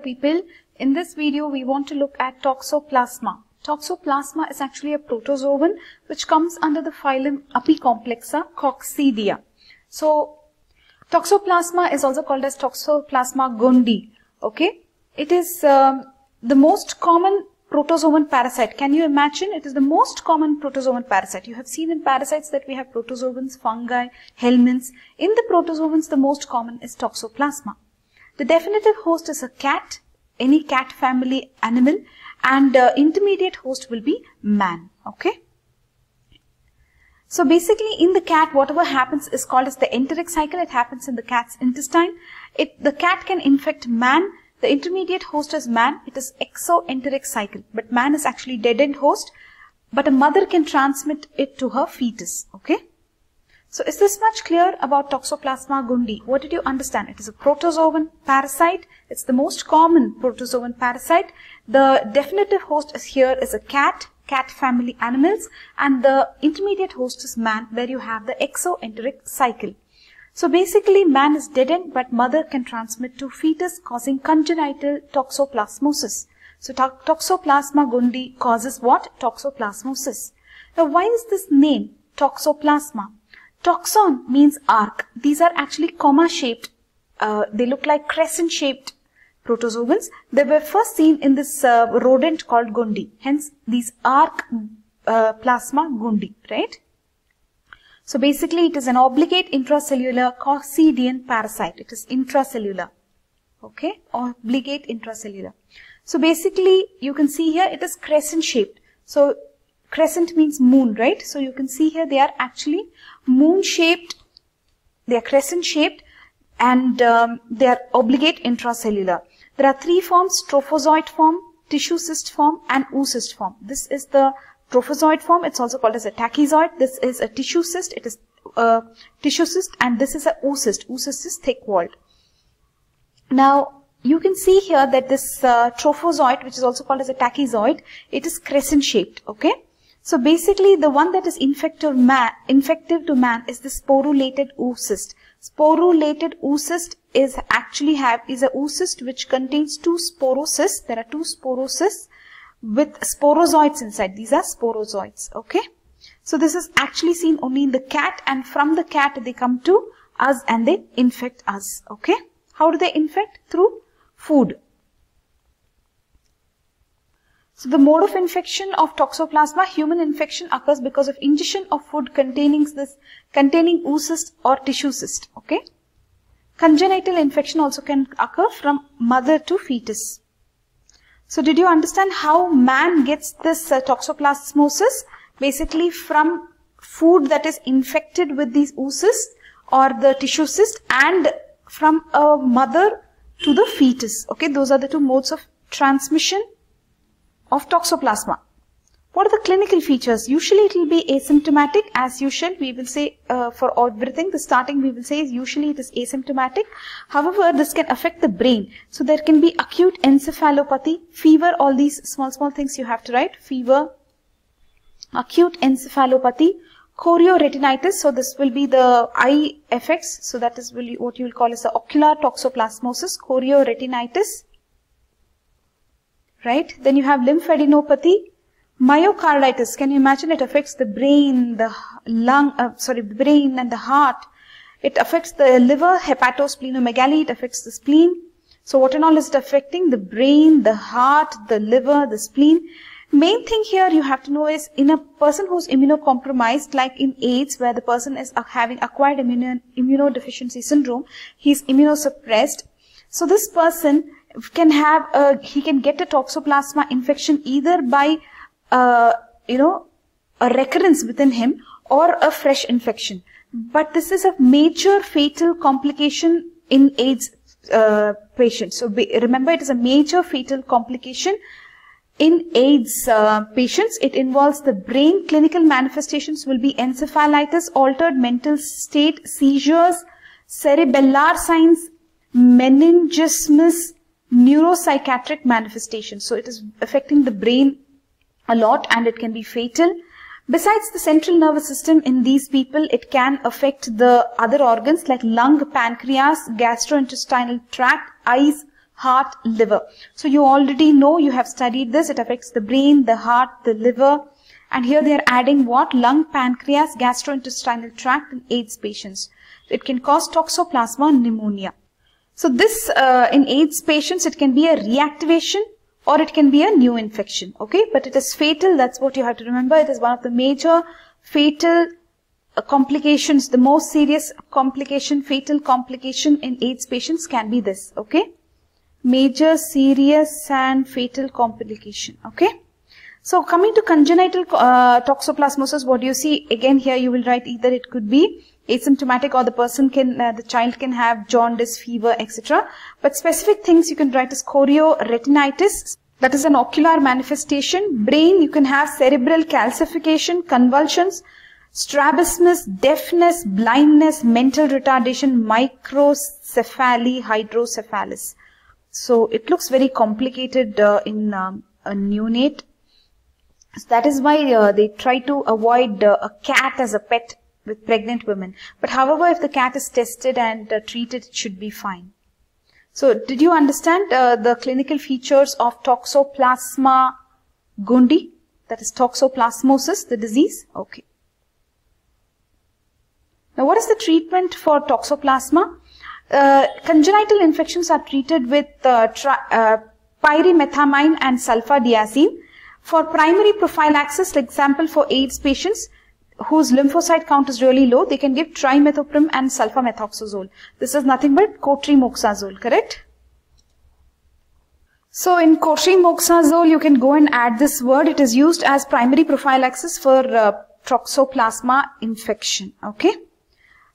people. In this video, we want to look at Toxoplasma. Toxoplasma is actually a protozoan which comes under the phylum Apicomplexa coccidia. So, Toxoplasma is also called as Toxoplasma gondii. Okay, it is um, the most common protozoan parasite. Can you imagine? It is the most common protozoan parasite. You have seen in parasites that we have protozoans, fungi, helminths. In the protozoans, the most common is Toxoplasma. The definitive host is a cat, any cat family animal, and uh, intermediate host will be man. Okay. So basically in the cat, whatever happens is called as the enteric cycle. It happens in the cat's intestine. It, the cat can infect man. The intermediate host is man. It is exoenteric cycle. But man is actually dead-end host. But a mother can transmit it to her fetus. Okay. So is this much clear about Toxoplasma gondii? What did you understand? It is a protozoan parasite. It's the most common protozoan parasite. The definitive host is here is a cat, cat family animals, and the intermediate host is man, where you have the exoenteric cycle. So basically, man is dead-end, but mother can transmit to fetus, causing congenital toxoplasmosis. So to Toxoplasma gondii causes what? Toxoplasmosis. Now, why is this name Toxoplasma? Toxon means arc. These are actually comma shaped. Uh, they look like crescent shaped protozoans. They were first seen in this uh, rodent called gundi. Hence, these arc uh, plasma gundi, right? So basically, it is an obligate intracellular coccidian parasite. It is intracellular. Okay, obligate intracellular. So basically, you can see here it is crescent shaped. So crescent means moon, right? So you can see here they are actually moon shaped, they are crescent shaped and um, they are obligate intracellular. There are three forms, trophozoite form, tissue cyst form and oocyst form. This is the trophozoite form. It's also called as a tachyzoid. This is a tissue cyst. It is a tissue cyst and this is a oocyst. Oocyst is thick walled. Now, you can see here that this uh, trophozoite, which is also called as a tachyzoid, it is crescent shaped. Okay. So basically, the one that is infective, man, infective to man is the sporulated oocyst. Sporulated oocyst is actually have is a oocyst which contains two sporocysts. There are two sporocysts with sporozoites inside. These are sporozoites. Okay. So this is actually seen only in the cat, and from the cat they come to us and they infect us. Okay. How do they infect? Through food. So the mode of infection of toxoplasma, human infection occurs because of ingestion of food containing this, containing oocyst or tissue cyst. Okay. Congenital infection also can occur from mother to fetus. So did you understand how man gets this uh, toxoplasmosis? Basically from food that is infected with these oocysts or the tissue cyst and from a mother to the fetus. Okay, those are the two modes of transmission of toxoplasma. What are the clinical features? Usually it will be asymptomatic as usual. We will say uh, for everything, the starting we will say is usually it is asymptomatic. However, this can affect the brain. So there can be acute encephalopathy, fever, all these small, small things you have to write. Fever, acute encephalopathy, chorioretinitis. So this will be the eye effects. So that is what you will call as the ocular toxoplasmosis, chorioretinitis right? Then you have lymphadenopathy, myocarditis. Can you imagine it affects the brain, the lung, uh, sorry, the brain and the heart. It affects the liver, hepatosplenomegaly, it affects the spleen. So what and all is it affecting? The brain, the heart, the liver, the spleen. Main thing here you have to know is in a person who's immunocompromised, like in AIDS, where the person is having acquired immuno, immunodeficiency syndrome, he's immunosuppressed. So this person can have a, he can get a toxoplasma infection either by uh, you know a recurrence within him or a fresh infection. But this is a major fatal complication in AIDS uh, patients. So be, remember it is a major fatal complication in AIDS uh, patients. It involves the brain clinical manifestations will be encephalitis altered mental state seizures cerebellar signs meningismus neuropsychiatric manifestation. So it is affecting the brain a lot and it can be fatal. Besides the central nervous system in these people, it can affect the other organs like lung, pancreas, gastrointestinal tract, eyes, heart, liver. So you already know, you have studied this. It affects the brain, the heart, the liver. And here they are adding what? Lung, pancreas, gastrointestinal tract in AIDS patients. It can cause toxoplasma pneumonia. So this, uh, in AIDS patients, it can be a reactivation or it can be a new infection. Okay. But it is fatal. That's what you have to remember. It is one of the major fatal uh, complications. The most serious complication, fatal complication in AIDS patients can be this. Okay major, serious and fatal complication. Okay. So coming to congenital uh, toxoplasmosis, what do you see? Again here you will write either it could be asymptomatic or the person can, uh, the child can have jaundice, fever, etc. But specific things you can write as chorioretinitis. That is an ocular manifestation. Brain, you can have cerebral calcification, convulsions, strabismus, deafness, blindness, mental retardation, microcephaly, hydrocephalus. So it looks very complicated uh, in um, a neonate. So that is why uh, they try to avoid uh, a cat as a pet with pregnant women. But however, if the cat is tested and uh, treated, it should be fine. So did you understand uh, the clinical features of Toxoplasma gondii? That is toxoplasmosis, the disease? Okay. Now what is the treatment for toxoplasma? Uh, congenital infections are treated with uh, uh, pyrimethamine and sulfadiazine. For primary prophylaxis, example for AIDS patients whose lymphocyte count is really low, they can give trimethoprim and sulfamethoxazole. This is nothing but cotrimoxazole, correct? So in cotrimoxazole, you can go and add this word. It is used as primary prophylaxis for uh, toxoplasma infection, okay?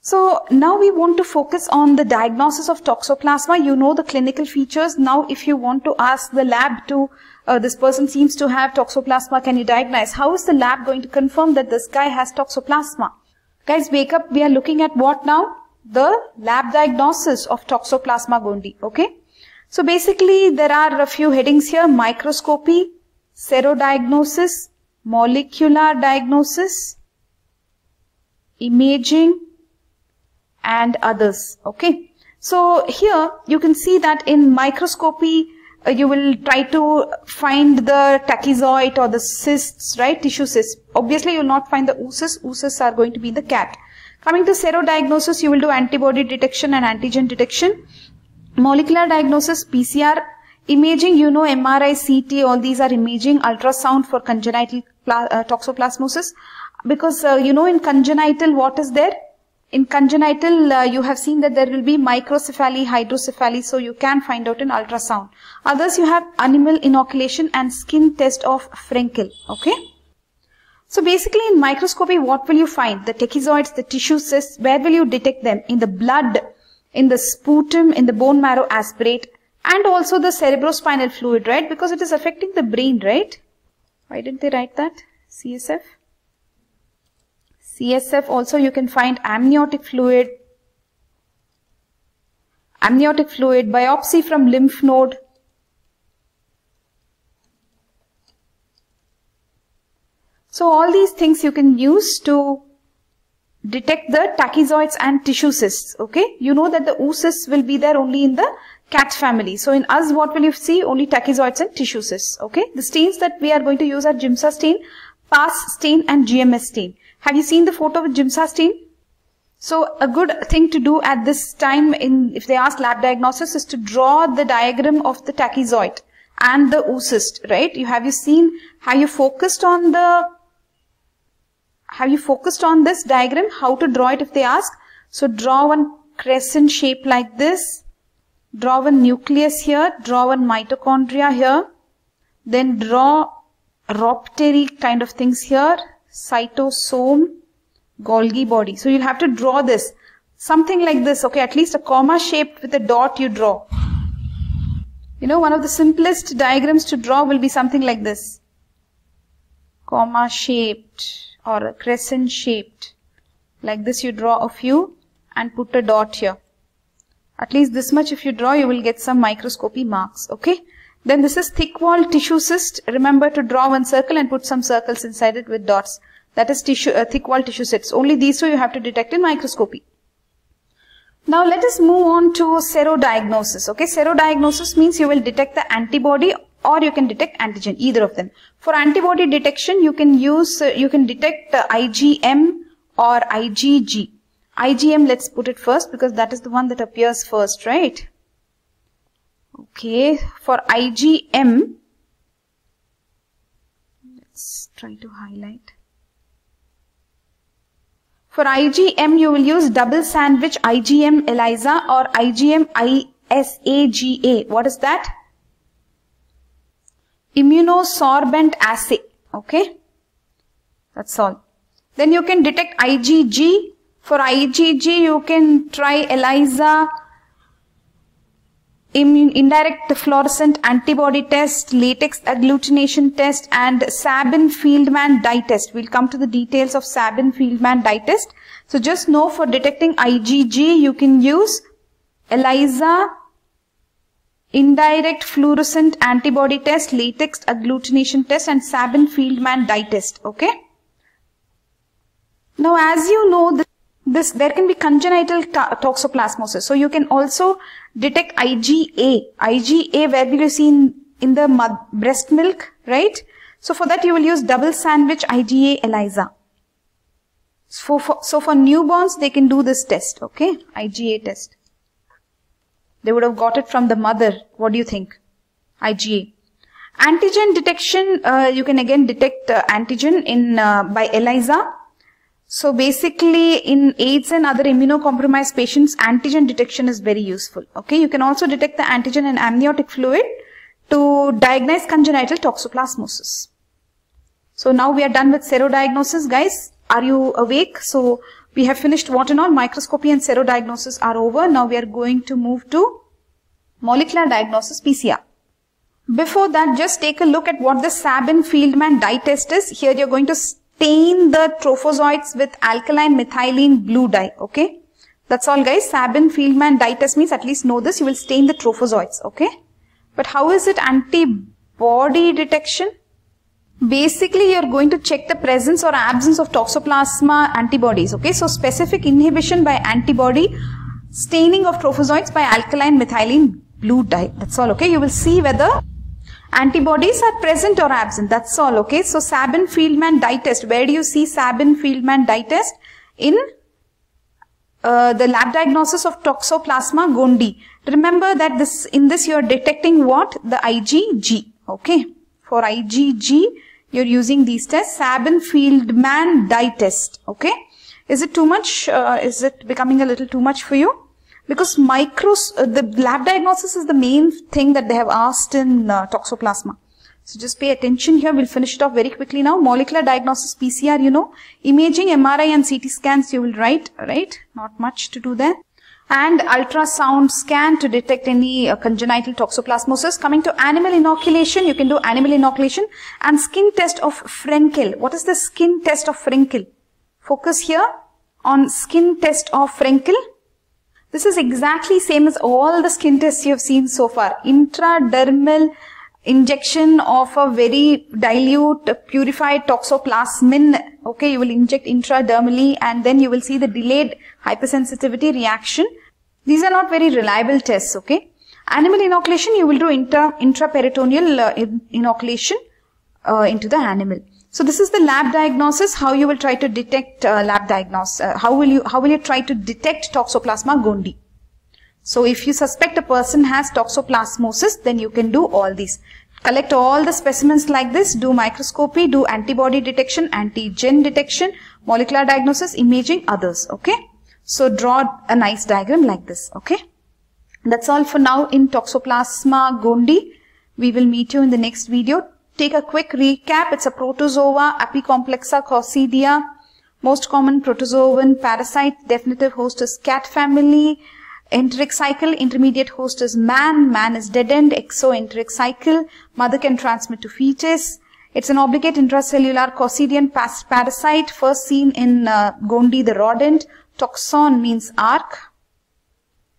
So now we want to focus on the diagnosis of toxoplasma. You know the clinical features. Now if you want to ask the lab to, uh, this person seems to have toxoplasma, can you diagnose? How is the lab going to confirm that this guy has toxoplasma? Guys, wake up. We are looking at what now? The lab diagnosis of toxoplasma gondii. Okay. So basically there are a few headings here. Microscopy, serodiagnosis, molecular diagnosis, imaging, and others. Okay. So here you can see that in microscopy, you will try to find the tachyzoid or the cysts, right? Tissue cysts. Obviously, you will not find the oocysts. Oocysts are going to be in the cat. Coming to serodiagnosis, you will do antibody detection and antigen detection. Molecular diagnosis, PCR. Imaging, you know, MRI, CT, all these are imaging. Ultrasound for congenital uh, toxoplasmosis. Because, uh, you know, in congenital, what is there? In congenital, uh, you have seen that there will be microcephaly, hydrocephaly, so you can find out in ultrasound. Others, you have animal inoculation and skin test of Frenkel. Okay. So basically in microscopy, what will you find? The tachyzoids, the tissue cysts, where will you detect them? In the blood, in the sputum, in the bone marrow aspirate, and also the cerebrospinal fluid, right? Because it is affecting the brain, right? Why didn't they write that? CSF? CSF also you can find amniotic fluid, amniotic fluid, biopsy from lymph node, So all these things you can use to detect the tachyzoids and tissue cysts. Okay. You know that the oocysts will be there only in the cat family. So in us, what will you see? Only tachyzoids and tissue cysts. Okay. The stains that we are going to use are Giemsa stain, PAS stain and GMS stain. Have you seen the photo with Giemsa stain? So a good thing to do at this time in, if they ask lab diagnosis is to draw the diagram of the tachyzoid and the oocyst, right? You have you seen, have you focused on the, have you focused on this diagram, how to draw it if they ask? So draw one crescent shape like this, draw one nucleus here, draw one mitochondria here, then draw rhoptery kind of things here, cytosome, Golgi body. So you'll have to draw this. Something like this, okay, at least a comma shaped with a dot you draw. You know, one of the simplest diagrams to draw will be something like this. Comma shaped or crescent shaped. Like this you draw a few and put a dot here. At least this much if you draw, you will get some microscopy marks, okay? Then this is thick wall tissue cyst. Remember to draw one circle and put some circles inside it with dots. That is tissue, uh, thick wall tissue cysts. Only these two you have to detect in microscopy. Now let us move on to serodiagnosis. Okay, serodiagnosis means you will detect the antibody or you can detect antigen, either of them. For antibody detection, you can use, uh, you can detect uh, IgM or IgG. IgM, let's put it first because that is the one that appears first, right? Okay, for IgM, let's try to highlight. For IgM, you will use double sandwich IgM ELISA or IgM ISAGA. What is that? Immunosorbent assay. Okay. That's all. Then you can detect IgG. For IgG, you can try ELISA indirect fluorescent antibody test, latex agglutination test and Sabin-Feldman dye test. We'll come to the details of Sabin-Feldman dye test. So just know for detecting IgG, you can use ELISA, indirect fluorescent antibody test, latex agglutination test and Sabin-Feldman dye test. Okay. Now as you know, this there can be congenital toxoplasmosis. So you can also detect IgA. IgA where will you see in, the breast milk, right? So for that you will use double sandwich IgA ELISA. So for, so for newborns they can do this test, okay? IgA test. They would have got it from the mother. What do you think? IgA. Antigen detection, uh, you can again detect uh, antigen in uh, by ELISA. So basically in AIDS and other immunocompromised patients, antigen detection is very useful. Okay, you can also detect the antigen in amniotic fluid to diagnose congenital toxoplasmosis. So now we are done with serodiagnosis guys. Are you awake? So we have finished what and all microscopy and serodiagnosis are over. Now we are going to move to molecular diagnosis PCR. Before that, just take a look at what the Sabin-Feldman dye test is. Here you're going to stain the trophozoites with alkaline methylene blue dye. Okay. That's all guys. Sabin Feldman, dye test means at least know this. You will stain the trophozoites. Okay. But how is it antibody detection? Basically, you're going to check the presence or absence of toxoplasma antibodies. Okay. So specific inhibition by antibody, staining of trophozoites by alkaline methylene blue dye. That's all. Okay. You will see whether antibodies are present or absent. That's all. Okay. So Sabin-Feldman dye test. Where do you see Sabin-Feldman dye test? In uh, the lab diagnosis of Toxoplasma gondii. Remember that this in this you are detecting what? The IgG. Okay. For IgG, you're using these tests. Sabin-Feldman dye test. Okay. Is it too much? Uh, is it becoming a little too much for you? Because micros, uh, the lab diagnosis is the main thing that they have asked in uh, toxoplasma. So just pay attention here. We'll finish it off very quickly now. Molecular diagnosis, PCR, you know. Imaging, MRI and CT scans you will write, right? Not much to do there. And ultrasound scan to detect any uh, congenital toxoplasmosis. Coming to animal inoculation, you can do animal inoculation. And skin test of Frenkel. What is the skin test of Frenkel? Focus here on skin test of Frenkel. This is exactly same as all the skin tests you have seen so far. Intradermal injection of a very dilute purified toxoplasmin. Okay, you will inject intradermally and then you will see the delayed hypersensitivity reaction. These are not very reliable tests, okay. Animal inoculation, you will do intra, intraperitoneal uh, inoculation uh, into the animal. So this is the lab diagnosis, how you will try to detect uh, lab diagnosis, uh, how will you, how will you try to detect Toxoplasma gondii. So if you suspect a person has toxoplasmosis, then you can do all these. Collect all the specimens like this, do microscopy, do antibody detection, antigen detection, molecular diagnosis, imaging, others, okay? So draw a nice diagram like this, okay? That's all for now in Toxoplasma gondii. We will meet you in the next video take a quick recap. It's a protozoa, Apicomplexa coccidia. Most common protozoan parasite. Definitive host is cat family. Enteric cycle. Intermediate host is man. Man is dead end. Exoenteric cycle. Mother can transmit to fetus. It's an obligate intracellular coccidian parasite. First seen in uh, Gondii the rodent. Toxon means arc.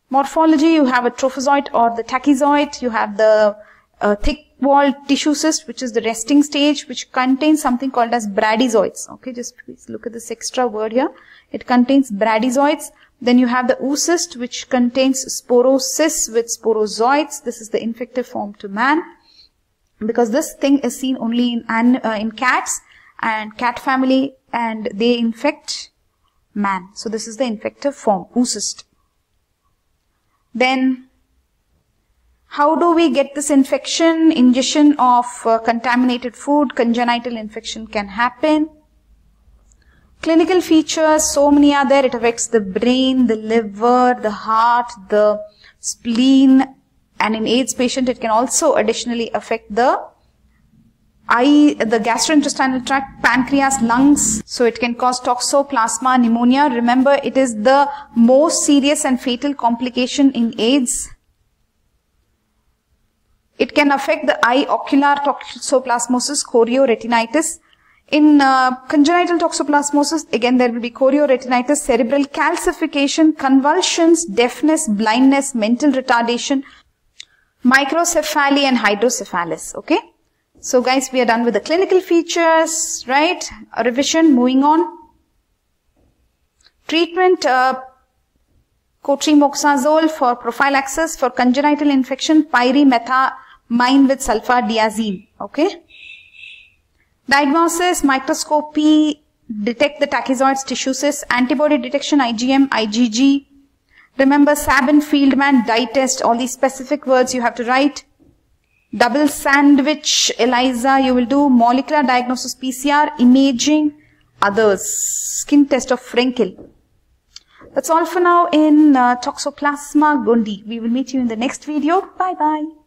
Morphology, you have a trophozoite or the tachyzoite. You have the uh, thick walled tissue cyst, which is the resting stage, which contains something called as bradyzoids. Okay, just please look at this extra word here. It contains bradyzoids. Then you have the oocyst, which contains sporocysts with sporozoites. This is the infective form to man. Because this thing is seen only in, uh, in cats and cat family and they infect man. So this is the infective form, oocyst. Then how do we get this infection? Ingestion of uh, contaminated food, congenital infection can happen. Clinical features, so many are there. It affects the brain, the liver, the heart, the spleen, and in AIDS patient, it can also additionally affect the eye, the gastrointestinal tract, pancreas, lungs. So it can cause toxoplasma pneumonia. Remember, it is the most serious and fatal complication in AIDS. It can affect the eye ocular toxoplasmosis, chorioretinitis. In uh, congenital toxoplasmosis, again there will be chorioretinitis, cerebral calcification, convulsions, deafness, blindness, mental retardation, microcephaly and hydrocephalus. Okay. So guys, we are done with the clinical features, right? A revision, moving on. Treatment, uh, cotrimoxazole for prophylaxis for congenital infection, pyrimethamine with sulfadiazine. Okay. Diagnosis, microscopy, detect the tachyzoids, tissue cysts, antibody detection, IgM, IgG. Remember Sabin, Feldman, dye test, all these specific words you have to write. Double sandwich, ELISA, you will do molecular diagnosis, PCR, imaging, others, skin test of Frenkel. That's all for now in uh, Toxoplasma gondii. We will meet you in the next video. Bye bye.